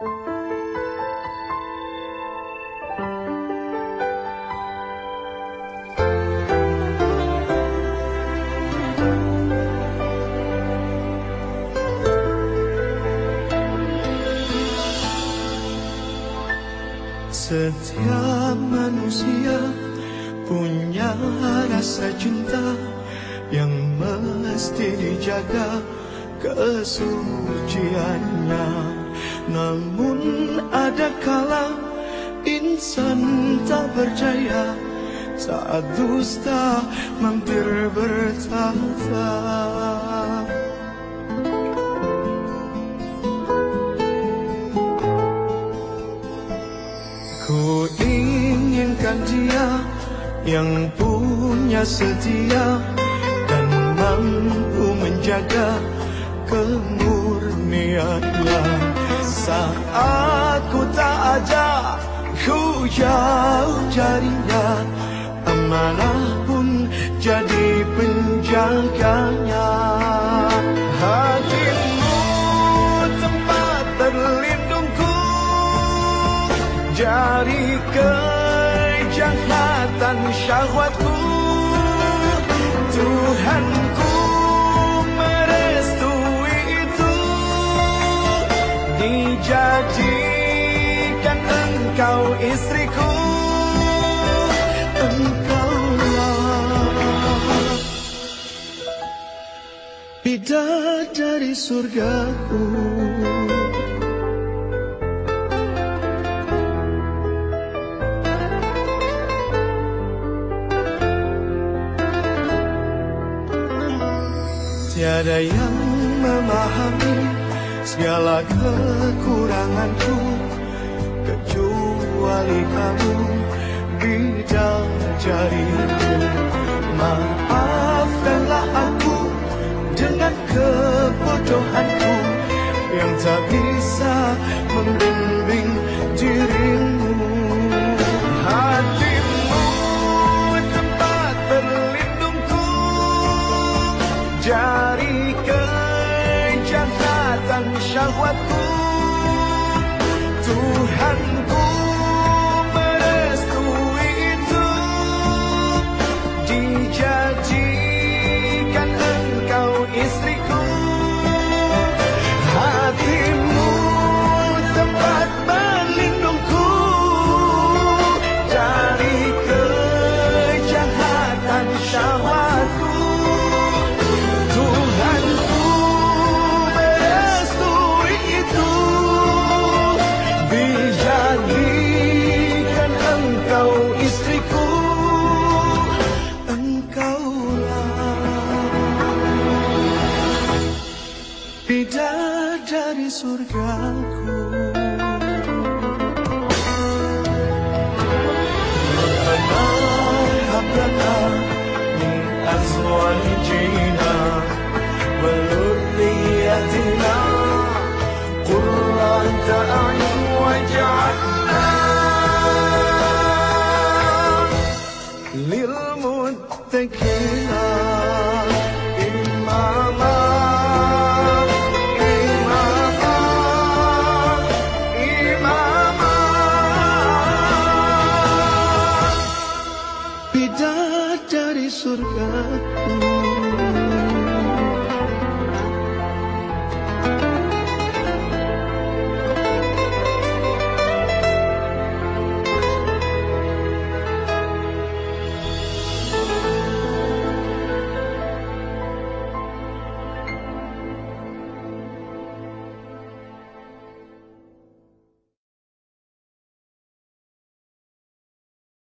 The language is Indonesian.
Setiap manusia punya rasa cinta yang mesti dijaga kesuciannya. Namun ada kala insan tak percaya saat dusta mampir bertata. Ku inginkan dia yang punya setia dan mampu menjaga kemurniannya saat ku tak ada ku jauh carinya. Amanah pun jadi penjaganya. Hatimu tempat terlindungku. Dari kejahatan syahwatku Dijadikan engkau istriku Engkaulah Bidadari surgaku. Tiada yang memahami segala kekuranganku Kecuali kamu bidang jariku syahwatku Tuhanku أزواجنا وذريتنا قرة أعين واجعلنا للمتقين